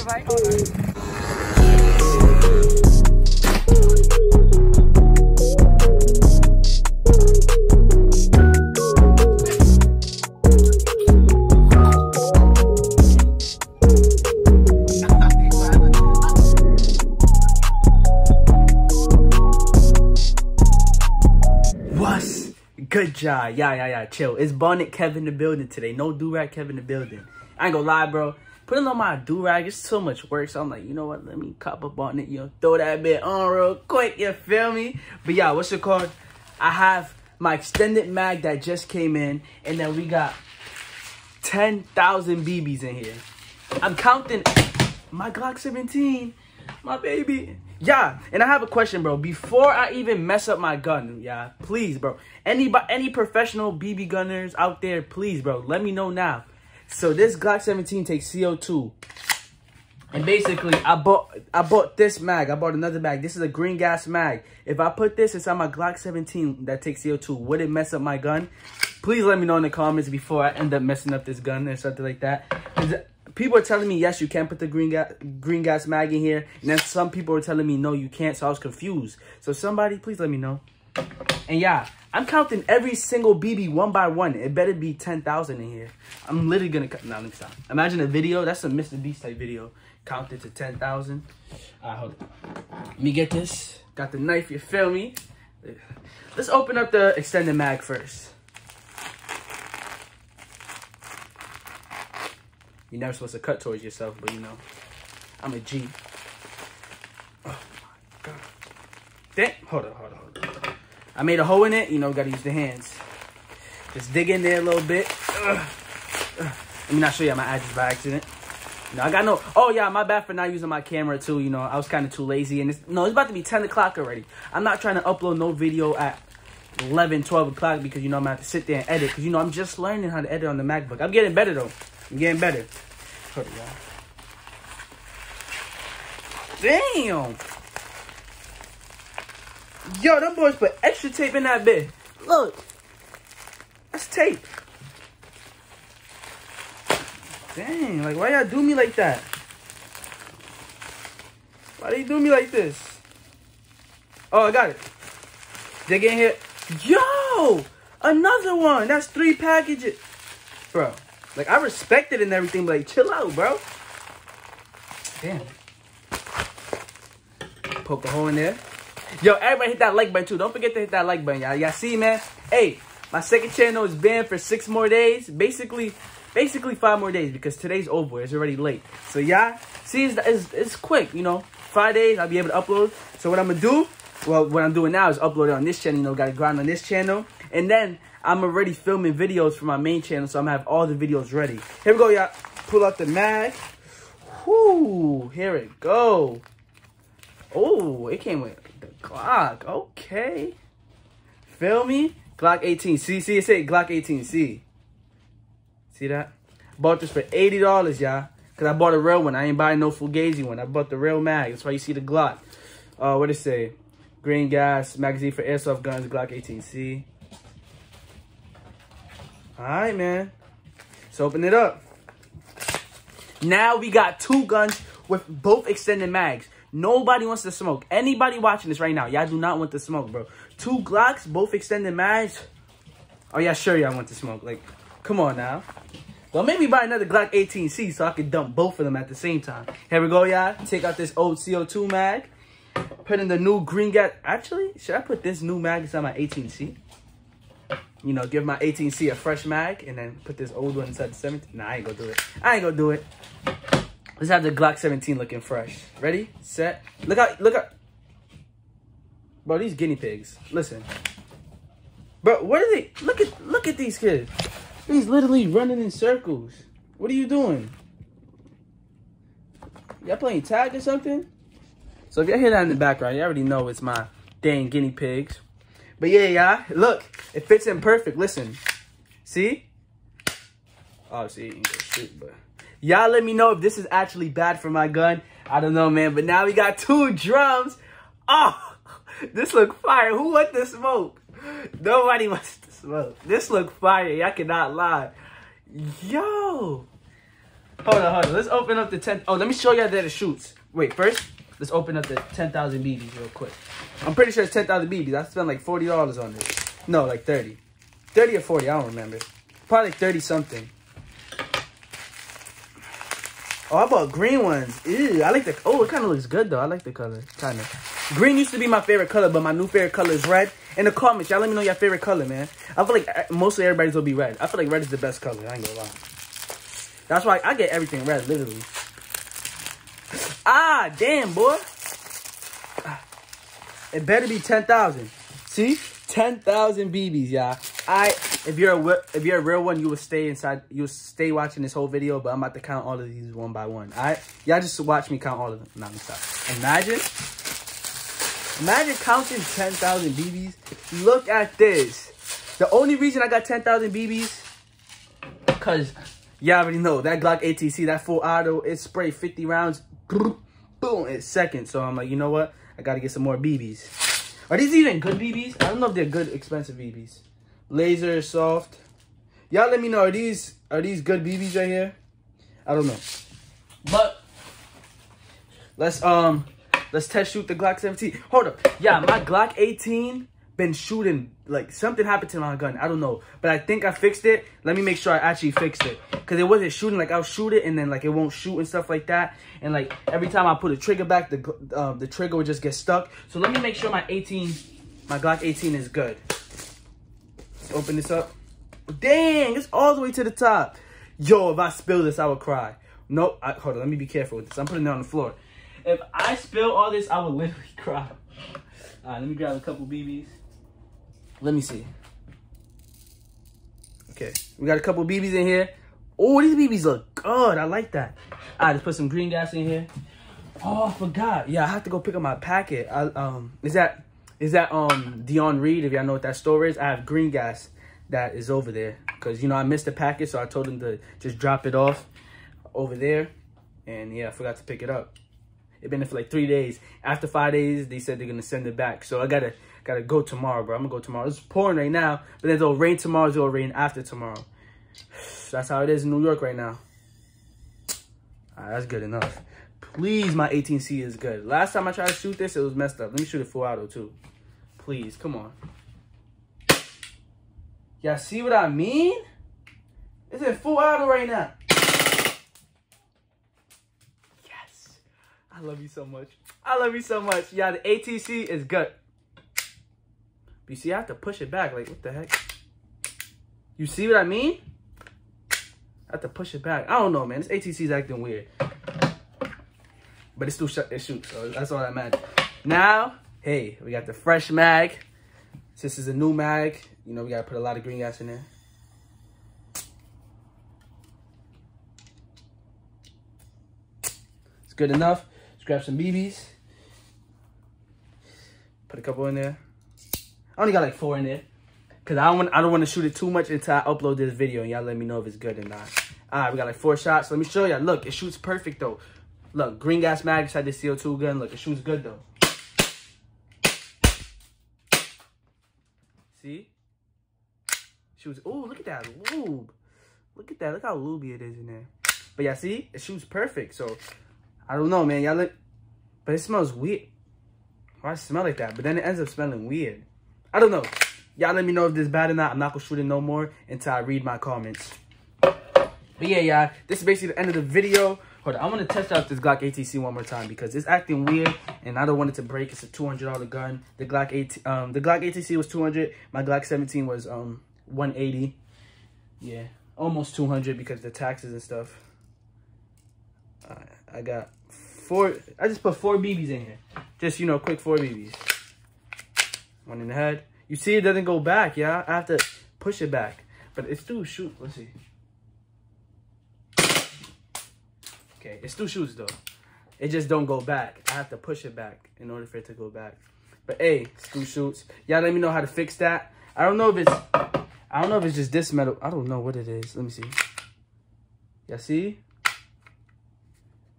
What's good job? Yeah, yeah, yeah. Chill. It's Bonnet Kevin the building today. No do rag Kevin the building. I ain't gonna lie, bro. Putting on my do rag is so much work. So I'm like, you know what? Let me cop up on it. You know, throw that bit on real quick. You feel me? But yeah, what's it called? I have my extended mag that just came in, and then we got 10,000 BBs in here. I'm counting my Glock 17, my baby. Yeah, and I have a question, bro. Before I even mess up my gun, yeah, please, bro. Any any professional BB gunners out there, please, bro, let me know now. So this Glock 17 takes CO2. And basically, I bought I bought this mag. I bought another mag. This is a green gas mag. If I put this inside my Glock 17 that takes CO2, would it mess up my gun? Please let me know in the comments before I end up messing up this gun or something like that. People are telling me, yes, you can put the green gas, green gas mag in here. And then some people are telling me, no, you can't. So I was confused. So somebody, please let me know. And yeah, I'm counting every single BB one by one. It better be 10,000 in here. I'm literally going to cut. Now, let me stop. Imagine a video. That's a Mr. Beast type video. Counted to 10,000. All right, hold on. Let me get this. Got the knife, you feel me? Let's open up the extended mag first. You're never supposed to cut towards yourself, but you know, I'm a G. Oh my god. Damn. Hold on, hold on, hold on. I made a hole in it, you know, gotta use the hands. Just dig in there a little bit. Ugh. Ugh. Let me not show you my address by accident. No, I got no. Oh yeah, my bad for not using my camera too. You know, I was kind of too lazy, and it's no, it's about to be 10 o'clock already. I'm not trying to upload no video at 11, 12 o'clock because you know I'm gonna have to sit there and edit. Because you know I'm just learning how to edit on the MacBook. I'm getting better though. I'm getting better. Damn. Yo, them boys put extra tape in that bed. Look. That's tape. Dang, like why y'all do me like that? Why they do me like this? Oh, I got it. Dig in here. Yo! Another one. That's three packages. Bro. Like, I respect it and everything, but like, chill out, bro. Damn. Poke a hole in there. Yo, everybody hit that like button, too. Don't forget to hit that like button, y'all. Y'all see, man? Hey, my second channel is banned for six more days. Basically, basically five more days because today's over. It's already late. So, y'all, see, it's, it's, it's quick, you know. Five days, I'll be able to upload. So, what I'm going to do, well, what I'm doing now is upload on this channel. You know, got to grind on this channel. And then I'm already filming videos for my main channel, so I'm gonna have all the videos ready. Here we go, y'all. Pull out the mag. Whoo, here it go. Oh, it came with the Glock. Okay. Feel me? Glock 18. See, see, it said Glock 18. See? See that? Bought this for $80, y'all. Because I bought a real one. I ain't buying no Fugazi one. I bought the real mag. That's why you see the Glock. Uh, what it say? Green gas, magazine for airsoft guns, Glock 18C. All right, man. Let's open it up. Now we got two guns with both extended mags. Nobody wants to smoke. Anybody watching this right now, y'all do not want to smoke, bro. Two Glocks, both extended mags. Oh, yeah, sure y'all want to smoke. Like, come on now. Well, maybe buy another Glock 18C so I can dump both of them at the same time. Here we go, y'all. Take out this old CO2 mag. Put in the new green gas. Actually, should I put this new mag inside my 18C? You know, give my 18C a fresh mag and then put this old one inside the 17. Nah, I ain't gonna do it. I ain't gonna do it. Let's have the Glock 17 looking fresh. Ready, set, look out, look out. Bro, these guinea pigs. Listen. Bro, what are they? Look at look at these kids. He's literally running in circles. What are you doing? Y'all playing tag or something? So if y'all hear that in the background, you already know it's my dang guinea pigs. But yeah, y'all, look, it fits in perfect. Listen, see? Obviously, you can go shoot, but y'all let me know if this is actually bad for my gun. I don't know, man. But now we got two drums. Oh, this look fire. Who want the smoke? Nobody wants to smoke. This look fire. Y'all cannot lie. Yo. hold on, hold on. Let's open up the 10. Oh, let me show y'all that it shoots. Wait, first, let's open up the 10,000 BBs real quick. I'm pretty sure it's 10,000 BBs. I spent like $40 on this. No, like 30. 30 or 40, I don't remember. Probably 30 something. Oh, I bought green ones. Ew, I like the, oh, it kind of looks good though. I like the color, kind of. Green used to be my favorite color, but my new favorite color is red. In the comments, y'all let me know your favorite color, man. I feel like uh, mostly everybody's will be red. I feel like red is the best color. I ain't gonna lie. That's why I get everything red, literally. Ah, damn, boy. It better be 10,000. See? 10,000 BBs, y'all. I if you're a if you're a real one, you will stay inside. You'll stay watching this whole video, but I'm about to count all of these one by one. All right, y'all just watch me count all of them. Not stop. Imagine, imagine counting 10,000 BBs. Look at this. The only reason I got 10,000 BBs, cause y'all already know that Glock 18C, that full auto, it sprayed 50 rounds, boom, in seconds. So I'm like, you know what? I gotta get some more BBs. Are these even good BBs? I don't know if they're good, expensive BBs. Laser soft. Y'all let me know. Are these are these good BBs right here? I don't know. But let's um let's test shoot the Glock 17. Hold up. Yeah, my Glock 18 been shooting like something happened to my gun. I don't know, but I think I fixed it. Let me make sure I actually fixed it because it wasn't shooting like I'll shoot it and then like it won't shoot and stuff like that. And like every time I put a trigger back, the uh, the trigger would just get stuck. So let me make sure my 18, my Glock 18 is good open this up. Dang, it's all the way to the top. Yo, if I spill this, I would cry. Nope. I, hold on, let me be careful with this. I'm putting it on the floor. If I spill all this, I would literally cry. All right, let me grab a couple BBs. Let me see. Okay, we got a couple BBs in here. Oh, these BBs look good. I like that. All right, let's put some green gas in here. Oh, I forgot. Yeah, I have to go pick up my packet. I, um, is that is that um Duane Reade, if y'all know what that store is. I have green gas that is over there. Because, you know, I missed the package, so I told him to just drop it off over there. And, yeah, I forgot to pick it up. It been there for like three days. After five days, they said they're to send it back. So I got to gotta go tomorrow, bro. I'm to go tomorrow. It's pouring right now, but then it'll rain tomorrow. It'll rain after tomorrow. That's how it is in New York right now. that's good enough. Please, my 18C is good. Last time I tried to shoot this, it was messed up. Let me shoot it full auto, too. Please, come on. Y'all see what I mean? It's in full auto right now. Yes. I love you so much. I love you so much. Yeah, the 18C is good. You see, I have to push it back. Like, what the heck? You see what I mean? I have to push it back. I don't know, man. This 18C is acting weird. But it still sh it shoots, so that's all that matters. Now, hey, we got the fresh mag. This is a new mag. You know, we gotta put a lot of green gas in there. It's good enough. Let's grab some BBs. Put a couple in there. I only got like four in there. Cause I don't want I don't want to shoot it too much until I upload this video and y'all let me know if it's good or not. Alright, we got like four shots. Let me show y'all. Look, it shoots perfect though. Look, green gas mag inside the CO2 gun. Look, it shoots good though. See? Shoots. Oh, look at that lube. Look at that. Look how lubey it is in there. But yeah, see? It shoots perfect. So, I don't know, man. Y'all look. But it smells weird. Why smell like that? But then it ends up smelling weird. I don't know. Y'all let me know if this is bad or not. I'm not going to shoot it no more until I read my comments. But yeah, y'all. This is basically the end of the video. Hold on, I want to test out this Glock 18C one more time because it's acting weird and I don't want it to break. It's a $200 gun. The Glock AT, um, the Glock 18C was 200. My Glock 17 was um 180. Yeah, almost 200 because the taxes and stuff. Uh, I got four. I just put four BBs in here. Just you know, quick four BBs. One in the head. You see, it doesn't go back. Yeah, I have to push it back, but it still shoot. Let's see. Okay, still shoots though. It just don't go back. I have to push it back in order for it to go back. But hey, still shoots. Y'all let me know how to fix that. I don't know if it's I don't know if it's just this metal. I don't know what it is. Let me see. Y'all see?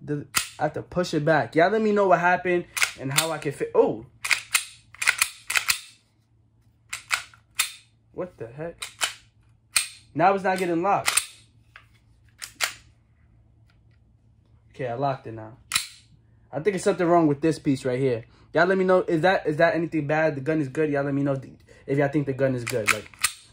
The, I have to push it back. Y'all let me know what happened and how I can fit. Oh. What the heck? Now it's not getting locked. Okay, I locked it now. I think it's something wrong with this piece right here. Y'all let me know, is that is that anything bad? The gun is good. Y'all let me know if y'all think the gun is good. Like,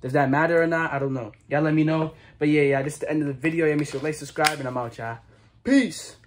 does that matter or not? I don't know. Y'all let me know. But yeah, yeah, this is the end of the video. Yeah, make sure to like, subscribe, and I'm out, y'all. Peace.